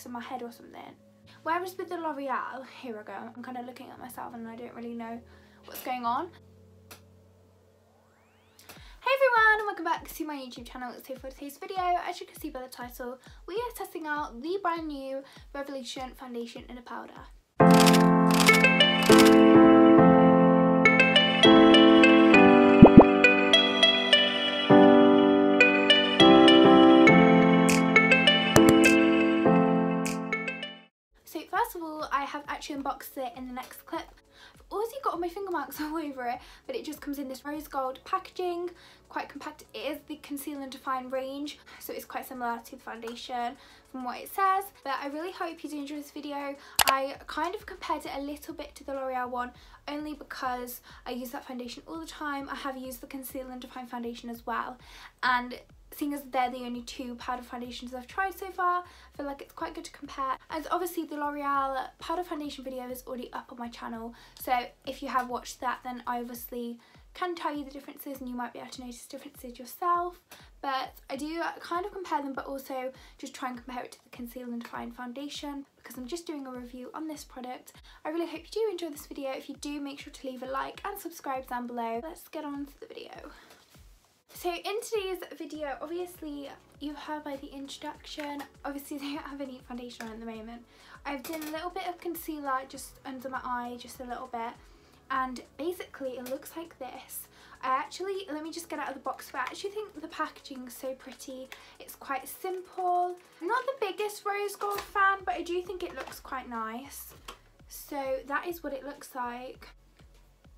fixing my head or something. Whereas with the L'Oreal, here I go, I'm kind of looking at myself and I don't really know what's going on. Hey everyone and welcome back to my YouTube channel. So for today's video, as you can see by the title, we are testing out the brand new Revolution foundation in a powder. Unboxed it in the next clip. I've also got all my finger marks all over it, but it just comes in this rose gold packaging, quite compact. It is the Conceal and Define range, so it's quite similar to the foundation from what it says. But I really hope you do enjoy this video. I kind of compared it a little bit to the L'Oreal one, only because I use that foundation all the time. I have used the Conceal and Define foundation as well, and seeing as they're the only two powder foundations I've tried so far, I feel like it's quite good to compare. And obviously the L'Oreal powder foundation video is already up on my channel, so if you have watched that then I obviously can tell you the differences and you might be able to notice differences yourself. But I do kind of compare them but also just try and compare it to the Conceal and Define foundation because I'm just doing a review on this product. I really hope you do enjoy this video. If you do, make sure to leave a like and subscribe down below. Let's get on to the video. So in today's video, obviously you've heard by the introduction, obviously they don't have any foundation on at the moment. I've done a little bit of concealer just under my eye, just a little bit, and basically it looks like this. I actually, let me just get out of the box, but I actually think the packaging is so pretty. It's quite simple. I'm not the biggest rose gold fan, but I do think it looks quite nice. So that is what it looks like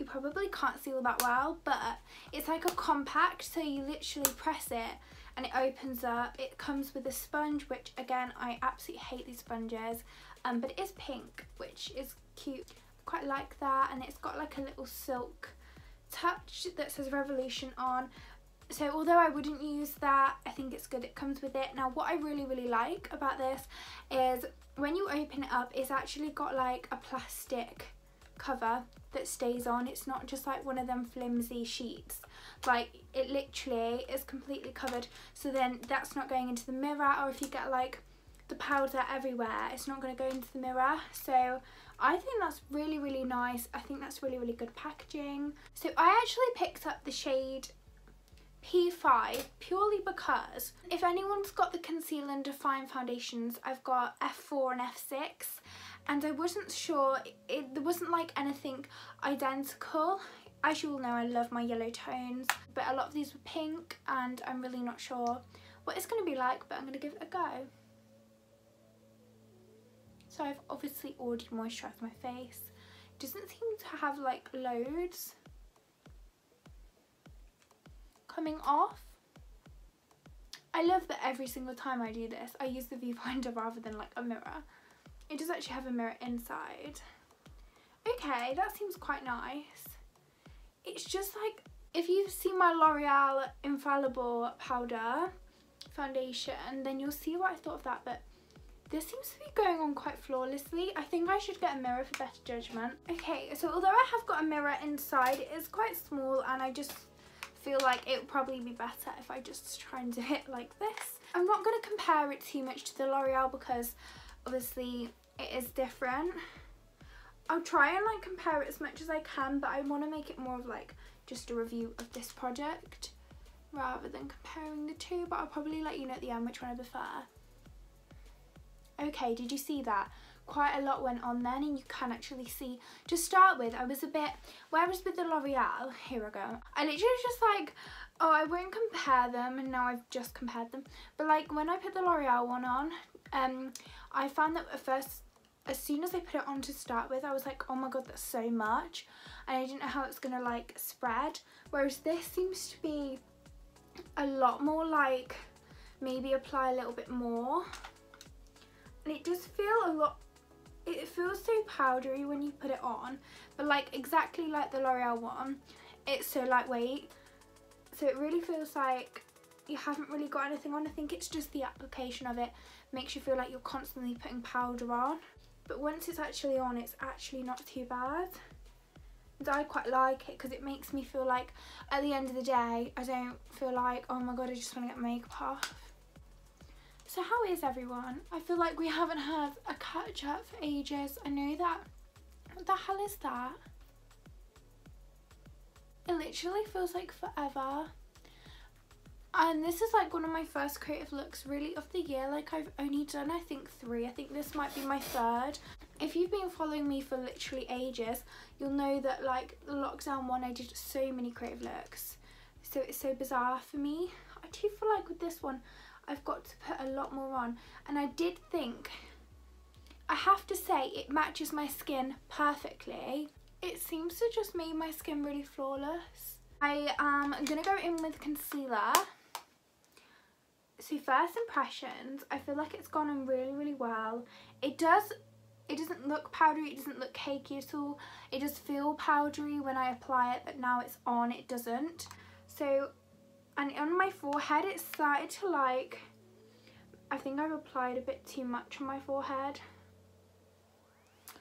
you probably can't see all that well but it's like a compact so you literally press it and it opens up it comes with a sponge which again I absolutely hate these sponges um, but it is pink which is cute quite like that and it's got like a little silk touch that says revolution on. So although I wouldn't use that I think it's good it comes with it. Now what I really really like about this is when you open it up it's actually got like a plastic cover that stays on. It's not just like one of them flimsy sheets. Like it literally is completely covered. So then that's not going into the mirror or if you get like the powder everywhere it's not going to go into the mirror. So I think that's really really nice I think that's really really good packaging so I actually picked up the shade P5 purely because if anyone's got the conceal and define foundations I've got F4 and F6 and I wasn't sure, it, there wasn't like anything identical. As you all know, I love my yellow tones, but a lot of these were pink and I'm really not sure what it's going to be like, but I'm going to give it a go. I've obviously already moisturised my face. Doesn't seem to have like loads coming off. I love that every single time I do this, I use the viewfinder rather than like a mirror. It does actually have a mirror inside. Okay, that seems quite nice. It's just like, if you've seen my L'Oreal Infallible Powder foundation, then you'll see what I thought of that, but this seems to be going on quite flawlessly. I think I should get a mirror for better judgment. Okay, so although I have got a mirror inside, it is quite small and I just feel like it would probably be better if I just try and do it like this. I'm not going to compare it too much to the L'Oreal because obviously it is different. I'll try and like compare it as much as I can but I want to make it more of like just a review of this project rather than comparing the two but I'll probably let you know at the end which one I prefer. Okay, did you see that? Quite a lot went on then and you can actually see. To start with, I was a bit, whereas with the L'Oreal, here I go, I literally just like, oh I won't compare them and now I've just compared them. But like when I put the L'Oreal one on, um, I found that at first as soon as I put it on to start with I was like oh my god that's so much and I didn't know how it's gonna like spread whereas this seems to be a lot more like maybe apply a little bit more and it does feel a lot it feels so powdery when you put it on but like exactly like the L'Oreal one it's so lightweight. So it really feels like you haven't really got anything on. I think it's just the application of it makes you feel like you're constantly putting powder on. But once it's actually on it's actually not too bad. And I quite like it because it makes me feel like at the end of the day I don't feel like oh my god I just want to get makeup off So how is everyone? I feel like we haven't had a catch up for ages. I know that. What the hell is that? It literally feels like forever. And this is like one of my first creative looks really of the year. Like I've only done I think three. I think this might be my third. If you've been following me for literally ages, you'll know that like the lockdown one I did so many creative looks. So it's so bizarre for me. I do feel like with this one I've got to put a lot more on. And I did think I have to say it matches my skin perfectly. It seems to just make my skin really flawless. I am gonna go in with concealer. So first impressions I feel like it's gone on really really well. It does it doesn't look powdery it doesn't look cakey at all. It does feel powdery when I apply it but now it's on it doesn't. So and on my forehead it started to like I think I've applied a bit too much on my forehead.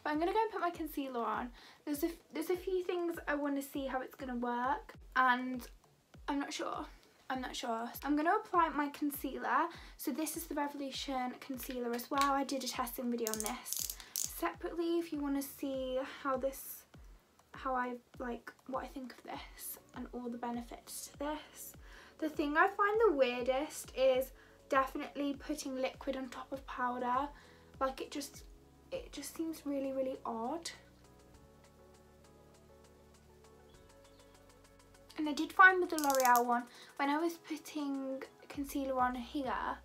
But I'm gonna go and put my concealer on. There's a there's a few things I want to see how it's gonna work and I'm not sure. I'm not sure. I'm gonna apply my concealer. So this is the Revolution concealer as well. I did a testing video on this separately if you want to see how this how I like what I think of this and all the benefits to this the thing I find the weirdest is definitely putting liquid on top of powder. Like it just, it just seems really, really odd. And I did find with the L'Oreal one, when I was putting concealer on here,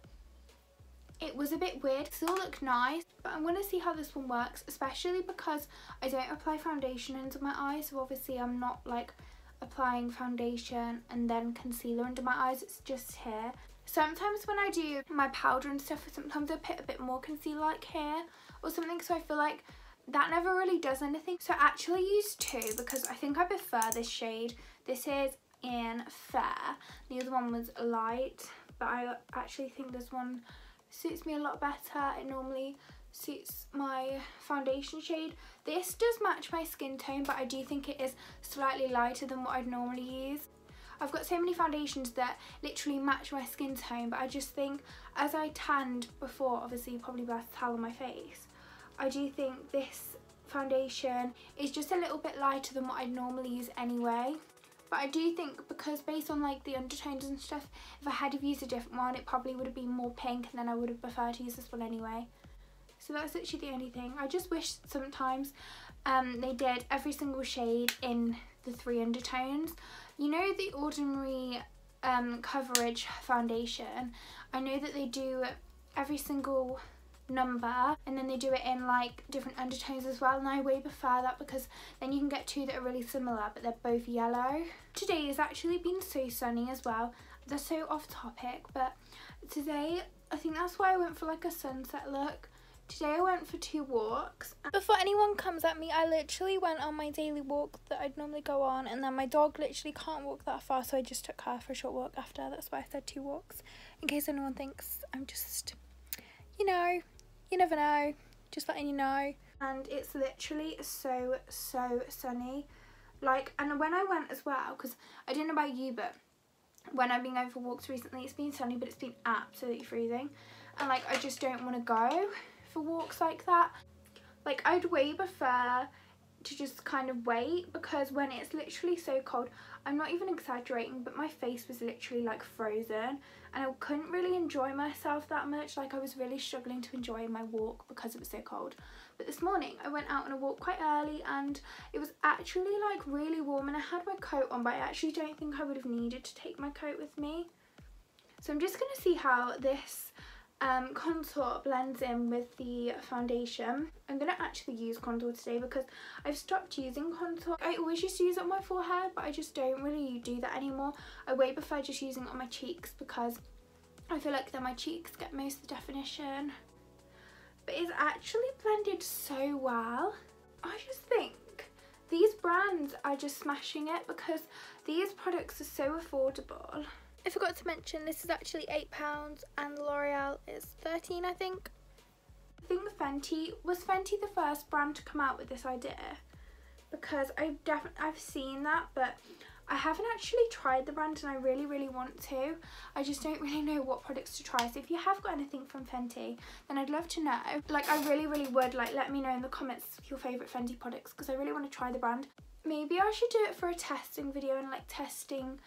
it was a bit weird. It Still look nice, but I'm going to see how this one works, especially because I don't apply foundation under my eyes. So obviously I'm not like applying foundation and then concealer under my eyes it's just here sometimes when I do my powder and stuff sometimes I put a bit more concealer like here or something so I feel like that never really does anything. So I actually use two because I think I prefer this shade. This is in fair. The other one was light but I actually think this one suits me a lot better. It normally suits my foundation shade. This does match my skin tone but I do think it is slightly lighter than what I'd normally use. I've got so many foundations that literally match my skin tone but I just think as I tanned before, obviously probably best tell on my face, I do think this foundation is just a little bit lighter than what I'd normally use anyway. But I do think because based on like the undertones and stuff, if I had to use a different one, it probably would have been more pink and then I would have preferred to use this one anyway. So that's literally the only thing. I just wish sometimes um, they did every single shade in the three undertones. You know the Ordinary um, Coverage Foundation? I know that they do every single number and then they do it in like different undertones as well and I way prefer that because then you can get two that are really similar but they're both yellow. Today has actually been so sunny as well. They're so off topic but today I think that's why I went for like a sunset look Today I went for two walks. Before anyone comes at me, I literally went on my daily walk that I'd normally go on and then my dog literally can't walk that far so I just took her for a short walk after. That's why I said two walks. In case anyone thinks I'm just, you know, you never know. Just letting you know. And it's literally so, so sunny. Like, and when I went as well, because I don't know about you, but when I've been going for walks recently, it's been sunny, but it's been absolutely freezing. And like, I just don't want to go for walks like that. Like I'd way prefer to just kind of wait because when it's literally so cold, I'm not even exaggerating, but my face was literally like frozen and I couldn't really enjoy myself that much. Like I was really struggling to enjoy my walk because it was so cold. But this morning I went out on a walk quite early and it was actually like really warm and I had my coat on, but I actually don't think I would have needed to take my coat with me. So I'm just going to see how this um, contour blends in with the foundation. I'm going to actually use contour today because I've stopped using contour. I always used to use it on my forehead but I just don't really do that anymore. I way prefer just using it on my cheeks because I feel like then my cheeks get most of the definition. But it's actually blended so well. I just think these brands are just smashing it because these products are so affordable. I forgot to mention this is actually £8 and L'Oreal is 13 I think. I think Fenty, was Fenty the first brand to come out with this idea? Because I've definitely, I've seen that but I haven't actually tried the brand and I really really want to. I just don't really know what products to try. So if you have got anything from Fenty then I'd love to know. Like I really really would like let me know in the comments your favourite Fenty products because I really want to try the brand. Maybe I should do it for a testing video and like testing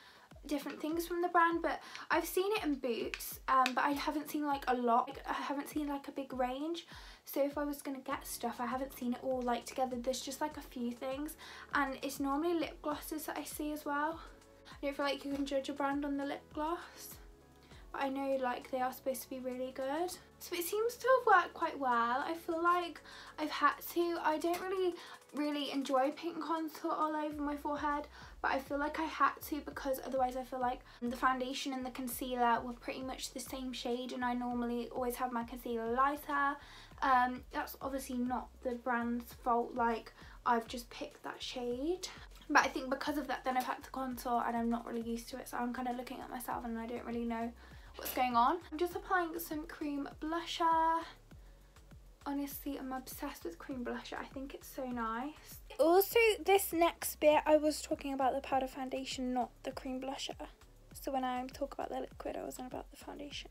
different things from the brand but I've seen it in Boots um, but I haven't seen like a lot. Like, I haven't seen like a big range. So if I was gonna get stuff I haven't seen it all like together. There's just like a few things and it's normally lip glosses that I see as well. I don't feel like you can judge a brand on the lip gloss but I know like they are supposed to be really good. So it seems to have worked quite well. I feel like I've had to I don't really really enjoy putting contour all over my forehead but I feel like I had to because otherwise I feel like the foundation and the concealer were pretty much the same shade and I normally always have my concealer lighter. Um, that's obviously not the brand's fault like I've just picked that shade. But I think because of that then I've had to contour and I'm not really used to it so I'm kind of looking at myself and I don't really know what's going on. I'm just applying some cream blusher honestly I'm obsessed with cream blusher. I think it's so nice. Also this next bit I was talking about the powder foundation not the cream blusher. So when I talk about the liquid I wasn't about the foundation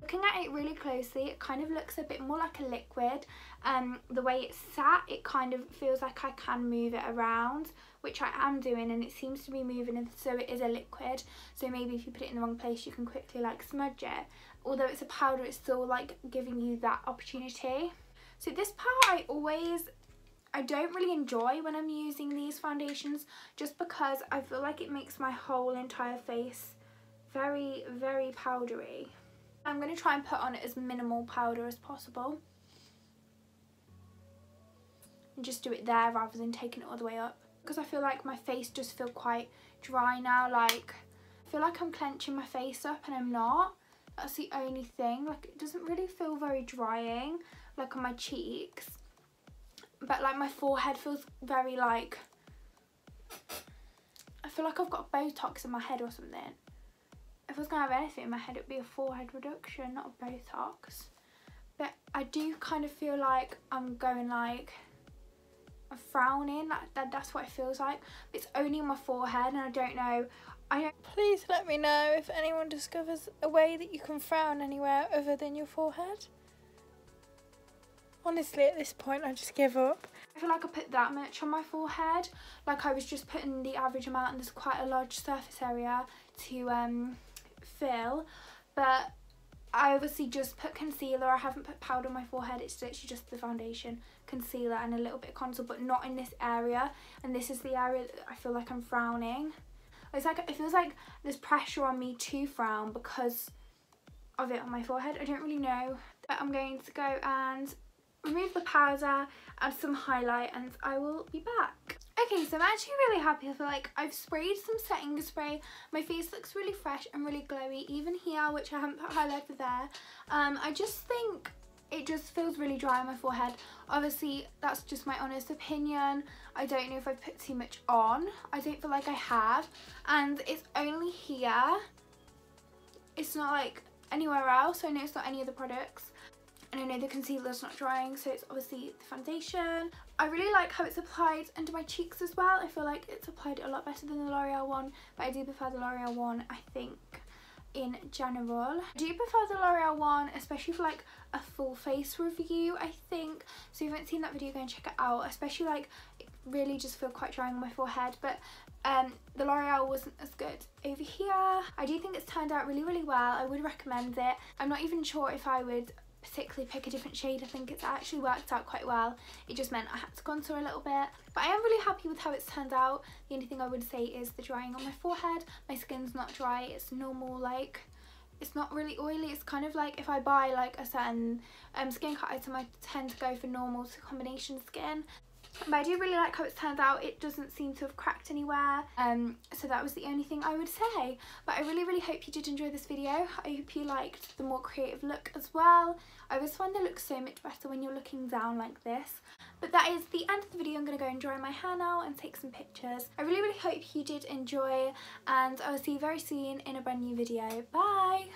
Looking at it really closely, it kind of looks a bit more like a liquid. Um, the way it's sat, it kind of feels like I can move it around, which I am doing, and it seems to be moving, and so it is a liquid. So maybe if you put it in the wrong place, you can quickly like smudge it. Although it's a powder, it's still like giving you that opportunity. So this part I always I don't really enjoy when I'm using these foundations just because I feel like it makes my whole entire face very, very powdery. I'm going to try and put on as minimal powder as possible. And just do it there rather than taking it all the way up. Because I feel like my face does feel quite dry now. Like, I feel like I'm clenching my face up and I'm not. That's the only thing. Like, it doesn't really feel very drying, like on my cheeks. But like my forehead feels very like, I feel like I've got Botox in my head or something if I was going to have anything in my head, it would be a forehead reduction, not a Botox. But I do kind of feel like I'm going like, I'm frowning, that, that, that's what it feels like. But it's only on my forehead and I don't know, I don't... Please let me know if anyone discovers a way that you can frown anywhere other than your forehead. Honestly, at this point, I just give up. I feel like I put that much on my forehead. Like I was just putting the average amount and there's quite a large surface area to um, fill but I obviously just put concealer. I haven't put powder on my forehead. It's literally just the foundation, concealer and a little bit of contour but not in this area. And this is the area that I feel like I'm frowning. It's like it feels like there's pressure on me to frown because of it on my forehead. I don't really know. but I'm going to go and remove the powder, add some highlight and I will be back. Okay, so I'm actually really happy. I feel like I've sprayed some setting spray. My face looks really fresh and really glowy, even here, which I haven't put highlighter there. Um, I just think it just feels really dry on my forehead. Obviously, that's just my honest opinion. I don't know if I've put too much on. I don't feel like I have. And it's only here. It's not like anywhere else. I know it's not any of the products and I know the concealer's not drying so it's obviously the foundation. I really like how it's applied under my cheeks as well. I feel like it's applied a lot better than the L'Oreal one but I do prefer the L'Oreal one I think in general. I do prefer the L'Oreal one especially for like a full face review I think so if you haven't seen that video go and check it out especially like it really just feel quite dry on my forehead but um, the L'Oreal wasn't as good over here. I do think it's turned out really really well I would recommend it. I'm not even sure if I would particularly pick a different shade. I think it's actually worked out quite well. It just meant I had to contour a little bit. But I am really happy with how it's turned out. The only thing I would say is the drying on my forehead. My skin's not dry, it's normal like it's not really oily it's kind of like if I buy like a certain um, skin cut item I tend to go for normal to combination skin but I do really like how it's turned out. It doesn't seem to have cracked anywhere. Um, so that was the only thing I would say. But I really, really hope you did enjoy this video. I hope you liked the more creative look as well. I always find it looks so much better when you're looking down like this. But that is the end of the video. I'm going to go and dry my hair now and take some pictures. I really, really hope you did enjoy and I will see you very soon in a brand new video. Bye!